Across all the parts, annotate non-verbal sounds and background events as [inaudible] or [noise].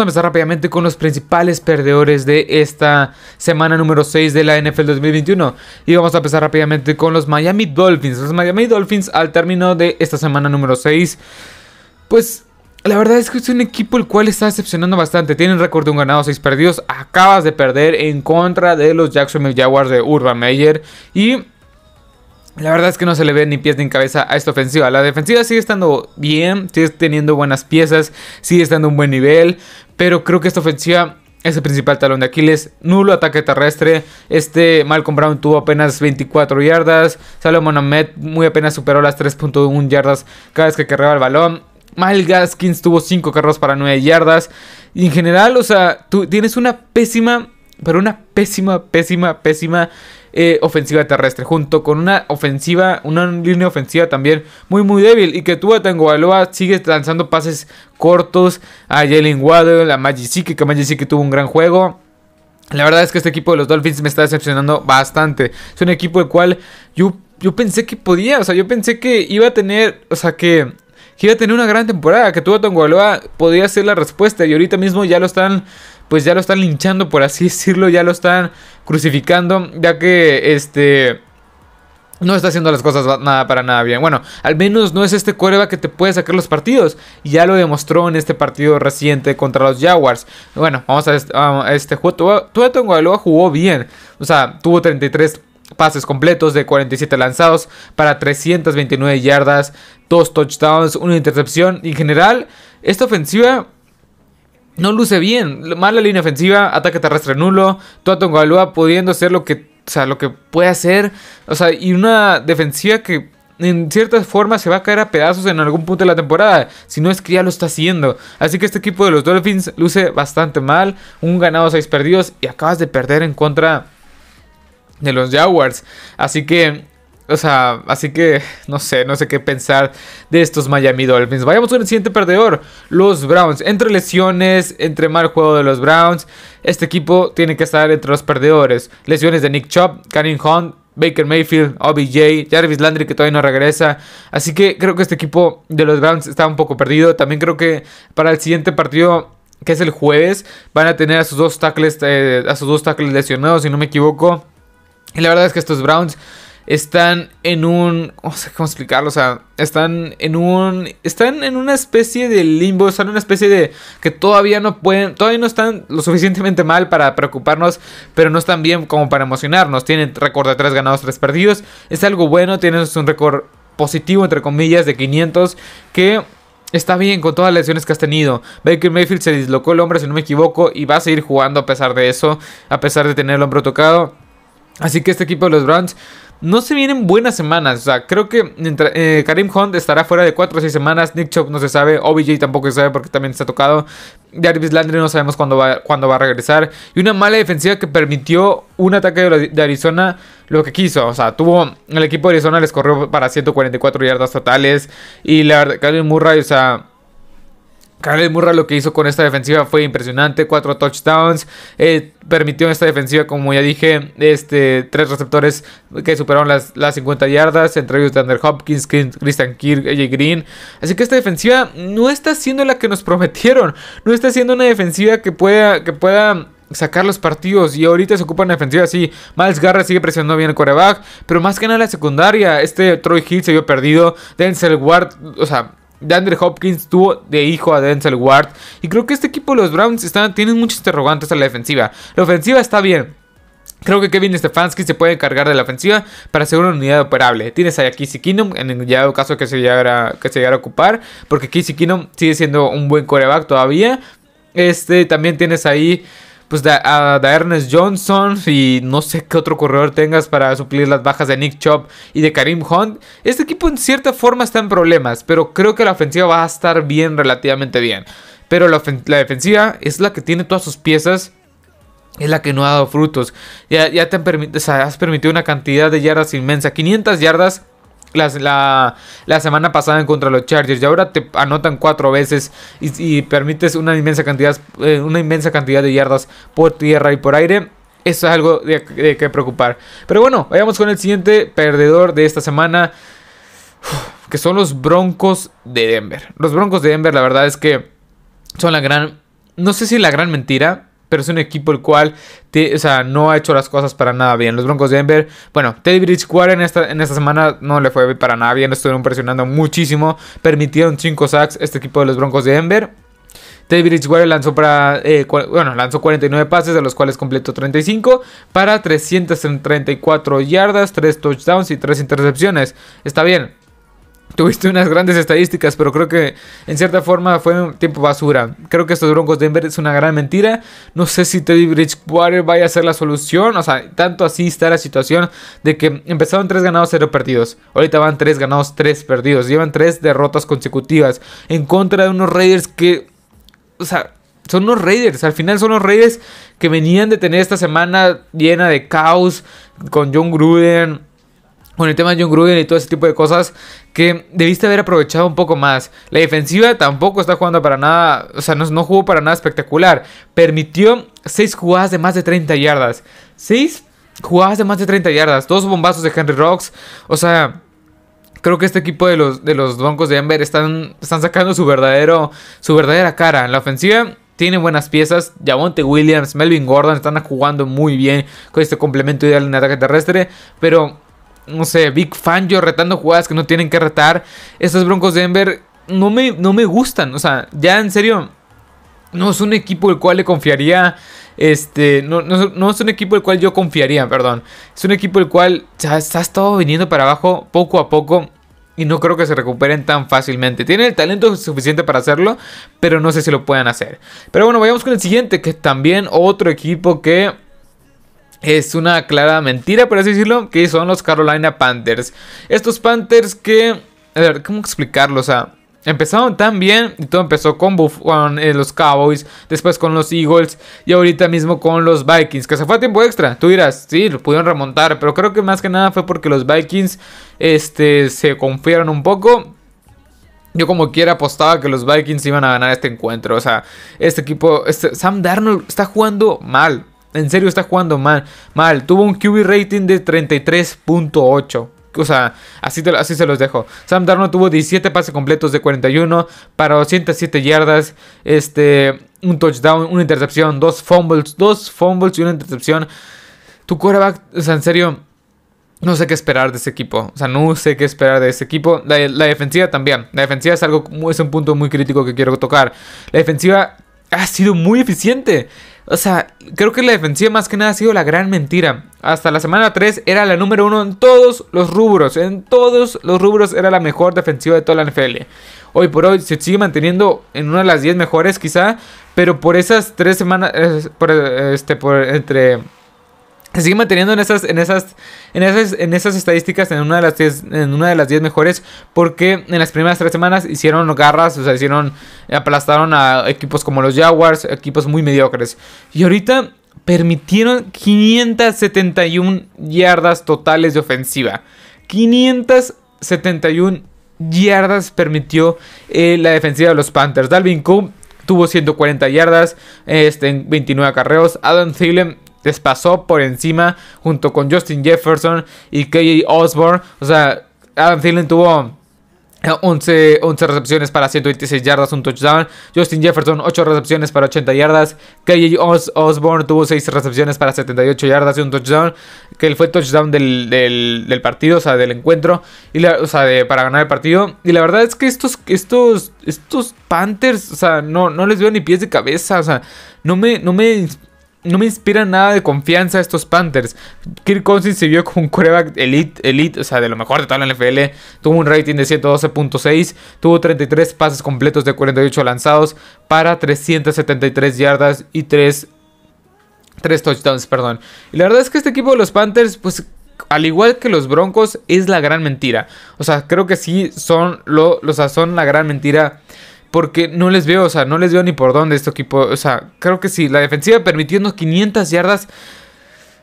Vamos a empezar rápidamente con los principales perdedores de esta semana número 6 de la NFL 2021. Y vamos a empezar rápidamente con los Miami Dolphins. Los Miami Dolphins al término de esta semana número 6. Pues la verdad es que es un equipo el cual está decepcionando bastante. Tienen récord de un ganado, 6 perdidos. Acabas de perder en contra de los Jacksonville Jaguars de Urban Meyer. Y la verdad es que no se le ve ni pies ni cabeza a esta ofensiva. La defensiva sigue estando bien, sigue teniendo buenas piezas, sigue estando un buen nivel, pero creo que esta ofensiva es el principal talón de Aquiles. Nulo ataque terrestre. Este Malcolm Brown tuvo apenas 24 yardas. Salomon Ahmed muy apenas superó las 3.1 yardas cada vez que cargaba el balón. Mal Gaskins tuvo 5 carros para 9 yardas. Y en general, o sea, tú tienes una pésima, pero una pésima, pésima, pésima eh, ofensiva terrestre, junto con una ofensiva, una línea ofensiva también muy muy débil y que tuvo Aloha sigue lanzando pases cortos a Jalen Waddle, a Majisiki, que Majisiki tuvo un gran juego. La verdad es que este equipo de los Dolphins me está decepcionando bastante. Es un equipo el cual yo, yo pensé que podía, o sea, yo pensé que iba a tener, o sea, que iba a tener una gran temporada, que tuvo Aloha podía ser la respuesta y ahorita mismo ya lo están pues ya lo están linchando, por así [laughs] decirlo, ya lo están crucificando, ya que este no está haciendo las cosas nada para nada bien. Bueno, al menos no es este Cuerva que te puede sacar los partidos. Ya lo demostró en este partido reciente contra los Jaguars. Bueno, vamos a este, a este juego. Tua Guadalupe jugó bien. O sea, tuvo 33 pases completos de 47 lanzados para 329 yardas, dos touchdowns, una intercepción. En general, esta ofensiva no luce bien. Mala línea ofensiva, ataque terrestre nulo. Tuaton Galúa pudiendo hacer lo que, o sea, lo que puede hacer. O sea, y una defensiva que en ciertas formas se va a caer a pedazos en algún punto de la temporada. Si no es que ya lo está haciendo. Así que este equipo de los Dolphins luce bastante mal. Un ganado, seis perdidos. Y acabas de perder en contra de los Jaguars. Así que o sea, así que no sé, no sé qué pensar de estos Miami Dolphins. Vayamos con el siguiente perdedor, los Browns. Entre lesiones, entre mal juego de los Browns, este equipo tiene que estar entre los perdedores. Lesiones de Nick Chubb, Karim Hunt, Baker Mayfield, OBJ, Jarvis Landry que todavía no regresa. Así que creo que este equipo de los Browns está un poco perdido. También creo que para el siguiente partido que es el jueves, van a tener a sus dos tackles, eh, a sus dos tackles lesionados, si no me equivoco. Y la verdad es que estos Browns están en un. No sé cómo explicarlo. O sea, están en un. Están en una especie de limbo. Están en una especie de. Que todavía no pueden. Todavía no están lo suficientemente mal para preocuparnos. Pero no están bien como para emocionarnos. Tienen récord de 3 ganados, 3 perdidos. Es algo bueno. Tienen un récord positivo, entre comillas, de 500. Que Está bien con todas las lesiones que has tenido. Baker Mayfield se dislocó el hombro, si no me equivoco, y va a seguir jugando a pesar de eso, a pesar de tener el hombro tocado. Así que este equipo de los Browns no se vienen buenas semanas. O sea, creo que eh, Karim Hunt estará fuera de 4 o 6 semanas. Nick Chubb no se sabe. OBJ tampoco se sabe porque también está tocado. Jarvis Landry no sabemos cuándo va, cuándo va a regresar. Y una mala defensiva que permitió un ataque de, Arizona lo que quiso. O sea, tuvo. El equipo de Arizona les corrió para 144 yardas totales. Y la verdad, Khalil Murray, o sea Khalil Murray lo que hizo con esta defensiva fue impresionante, cuatro touchdowns, eh, permitió en esta defensiva, como ya dije, este, tres receptores que superaron las, las 50 yardas, entre ellos Thunder Hopkins, Christian Kirk, AJ Green. Así que esta defensiva no está siendo la que nos prometieron, no está siendo una defensiva que pueda, que pueda sacar los partidos y ahorita se ocupa una defensiva así. Miles Garrett sigue presionando bien el coreback, pero más que nada la secundaria. Este Troy Hill se vio perdido. Denzel Ward, o sea, DeAndre Hopkins tuvo de hijo a Denzel Ward. Y creo que este equipo de los Browns están, tienen muchos interrogantes a la defensiva. La ofensiva está bien. Creo que Kevin Stefanski se puede encargar de la ofensiva para ser una unidad operable. Tienes a Kissy Keenum en el caso que se llegara, que se llegara a ocupar. Porque Kissy Keenum sigue siendo un buen coreback todavía. Este, también tienes ahí pues a, Ernest Johnson y no sé qué otro corredor tengas para suplir las bajas de Nick Chubb y de Karim Hunt. Este equipo en cierta forma está en problemas, pero creo que la ofensiva va a estar bien, relativamente bien. Pero la, defensiva es la que tiene todas sus piezas es la que no ha dado frutos. Ya, ya te has permitido una cantidad de yardas inmensa. 500 yardas la, la, semana pasada en contra los Chargers y ahora te anotan cuatro veces y, permites una inmensa cantidad eh, una inmensa cantidad de yardas por tierra y por aire. Eso es algo de, que preocupar. Pero bueno vayamos con el siguiente perdedor de esta semana. Que son los Broncos de Denver. Los Broncos de Denver la verdad es que son la gran no sé si la gran mentira, pero es un equipo el cual o sea, no ha hecho las cosas para nada bien. Los Broncos de Denver, bueno, Teddy Bridgewater en esta, en esta semana no le fue para nada bien, estuvieron presionando muchísimo, permitieron 5 sacks este equipo de los Broncos de Denver. Teddy Bridgewater lanzó para eh, bueno, lanzó 49 pases, de los cuales completó 35 para 334 yardas, 3 touchdowns y 3 intercepciones. Está bien. Tuviste unas grandes estadísticas, pero creo que en cierta forma fue un tiempo basura. Creo que estos Broncos de Denver es una gran mentira. No sé si Teddy Bridgewater vaya a ser la solución. O sea, tanto así está la situación de que empezaron 3 ganados, 0 perdidos. Ahorita van 3 ganados, 3 perdidos. Llevan 3 derrotas consecutivas en contra de unos Raiders que... O sea, son unos Raiders. Al final son los Raiders que venían de tener esta semana llena de caos con John Gruden con el tema de John Gruden y todo ese tipo de cosas que debiste haber aprovechado un poco más. La defensiva tampoco está jugando para nada, o sea, no, jugó para nada espectacular. Permitió 6 jugadas de más de 30 yardas. 6 jugadas de más de 30 yardas, dos bombazos de Henry Rocks, o sea... Creo que este equipo de los, de los Broncos de Denver están, están sacando su, verdadero, su verdadera cara. En la ofensiva tiene buenas piezas. Javonte Williams, Melvin Gordon están jugando muy bien con este complemento ideal en ataque terrestre. Pero no sé, Big Fan yo retando jugadas que no tienen que retar. Estos Broncos de Denver no me, no me gustan. O sea, ya en serio, no es un equipo el cual le confiaría. Este, no, no, es un equipo el cual yo confiaría, perdón. Es un equipo el cual ya está todo viniendo para abajo poco a poco. Y no creo que se recuperen tan fácilmente. Tienen el talento suficiente para hacerlo, pero no sé si lo puedan hacer. Pero bueno, vayamos con el siguiente, que también otro equipo que es una clara mentira, por así decirlo, que son los Carolina Panthers. Estos Panthers que... A ver, ¿cómo explicarlo? O sea, empezaron tan bien y todo empezó con, eh, los Cowboys, después con los Eagles y ahorita mismo con los Vikings, que se fue a tiempo extra. Tú dirás, sí, lo pudieron remontar, pero creo que más que nada fue porque los Vikings este, se confiaron un poco. Yo como quiera apostaba que los Vikings iban a ganar este encuentro. O sea, este equipo, este, Sam Darnold está jugando mal. En serio está jugando mal. Mal. Tuvo un QB rating de 33.8. O sea, así, así se los dejo. Sam Darnold tuvo 17 pases completos de 41 para 207 yardas. Este, un touchdown, una intercepción, dos fumbles, dos fumbles y una intercepción. Tu quarterback, o sea, en serio, no sé qué esperar de ese equipo. O sea, no sé qué esperar de ese equipo. La, la, defensiva también. La defensiva es algo, es un punto muy crítico que quiero tocar. La defensiva ha sido muy eficiente. O sea, creo que la defensiva más que nada ha sido la gran mentira. Hasta la semana 3 era la número uno en todos los rubros. En todos los rubros era la mejor defensiva de toda la NFL. Hoy por hoy se sigue manteniendo en una de las 10 mejores quizá. Pero por esas 3 semanas, eh, por, este, por entre se sigue manteniendo en esas, en esas, en esas, en esas estadísticas en una de las 10, en una de las 10 mejores. Porque en las primeras tres semanas hicieron garras, o sea, hicieron, aplastaron a equipos como los Jaguars, equipos muy mediocres. Y ahorita permitieron 571 yardas totales de ofensiva. 571 yardas permitió eh, la defensiva de los Panthers. Dalvin Cook tuvo 140 yardas este, en 29 acarreos. Adam Thielen les pasó por encima junto con Justin Jefferson y KJ Osborne. O sea, Adam Thielen tuvo 11, 11, recepciones para 126 yardas, un touchdown. Justin Jefferson, 8 recepciones para 80 yardas. KJ Osborne tuvo 6 recepciones para 78 yardas y un touchdown. Que él fue touchdown del, del, partido, o sea, del encuentro. Y o sea, de, para ganar el partido. Y la verdad es que estos, estos, estos Panthers, o sea, no, no les veo ni pies de cabeza. O sea, no me, no me no me inspiran nada de confianza estos Panthers. Kirk Cousins se vio como un quarterback elite, elite, o sea, de lo mejor de toda la NFL. Tuvo un rating de 112.6, tuvo 33 pases completos de 48 lanzados para 373 yardas y 3, 3 touchdowns, perdón. Y la verdad es que este equipo de los Panthers, pues al igual que los Broncos, es la gran mentira. O sea, creo que sí son, lo, o sea, son la gran mentira porque no les veo, o sea, no les veo ni por dónde este equipo. O sea, creo que sí, la defensiva permitiendo 500 yardas.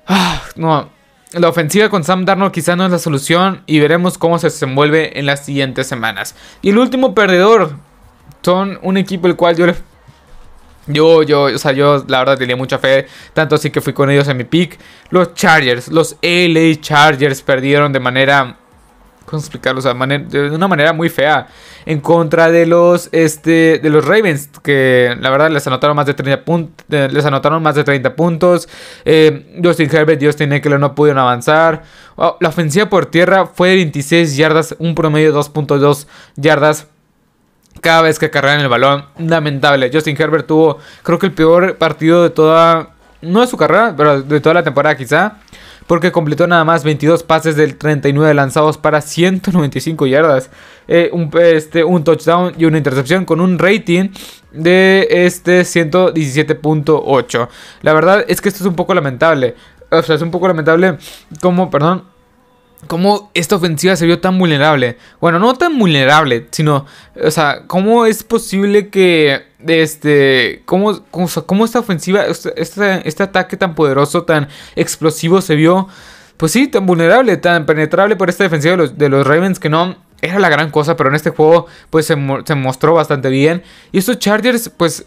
Ah, no, la ofensiva con Sam Darnold quizá no es la solución y veremos cómo se desenvuelve en las siguientes semanas. Y el último perdedor son un equipo el cual yo Yo, yo, o sea, yo la verdad tenía mucha fe, tanto así que fui con ellos en mi pick. Los Chargers, los LA Chargers perdieron de manera ¿Cómo explicarlo? O sea, de una manera muy fea. En contra de los, este, de los Ravens. Que la verdad les anotaron más de 30 puntos. Les anotaron más de 30 puntos. Eh, Justin Herbert y Justin Eckler no pudieron avanzar. Oh, la ofensiva por tierra fue de 26 yardas. Un promedio de 2.2 yardas cada vez que cargaban el balón. Lamentable. Justin Herbert tuvo, creo que el peor partido de toda. No de su carrera, pero de toda la temporada quizá porque completó nada más 22 pases del 39 lanzados para 195 yardas, eh, un, este, un touchdown y una intercepción con un rating de este 117.8. La verdad es que esto es un poco lamentable. O sea, es un poco lamentable como, perdón, cómo esta ofensiva se vio tan vulnerable. Bueno, no tan vulnerable, sino, o sea, cómo es posible que, este, cómo, cómo, esta ofensiva, este, este, ataque tan poderoso, tan explosivo se vio, pues sí, tan vulnerable, tan penetrable por esta defensiva de los, de los Ravens que no era la gran cosa, pero en este juego, pues se, se mostró bastante bien. Y estos Chargers, pues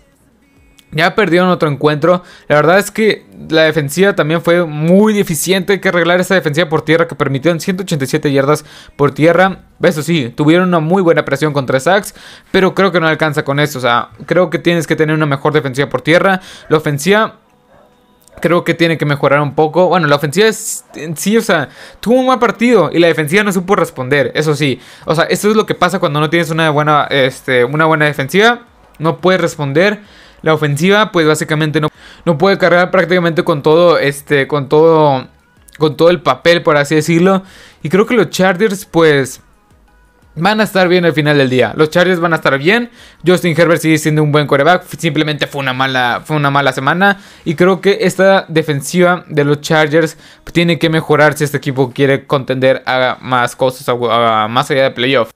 ya perdieron otro encuentro. La verdad es que la defensiva también fue muy deficiente. Hay que arreglar esa defensiva por tierra que permitieron 187 yardas por tierra. Eso sí, tuvieron una muy buena presión contra sacks. Pero creo que no alcanza con eso. O sea, creo que tienes que tener una mejor defensiva por tierra. La ofensiva creo que tiene que mejorar un poco. Bueno, la ofensiva es, sí, o sea, tuvo un mal partido y la defensiva no supo responder. Eso sí, o sea, esto es lo que pasa cuando no tienes una buena, este, una buena defensiva. No puedes responder. La ofensiva, pues básicamente no, no puede cargar prácticamente con todo, este, con todo, con todo el papel, por así decirlo. Y creo que los Chargers, pues, van a estar bien al final del día. Los Chargers van a estar bien. Justin Herbert sigue siendo un buen coreback. Simplemente fue una mala, fue una mala semana. Y creo que esta defensiva de los Chargers tiene que mejorar si este equipo quiere contender a más cosas, a más allá de playoff.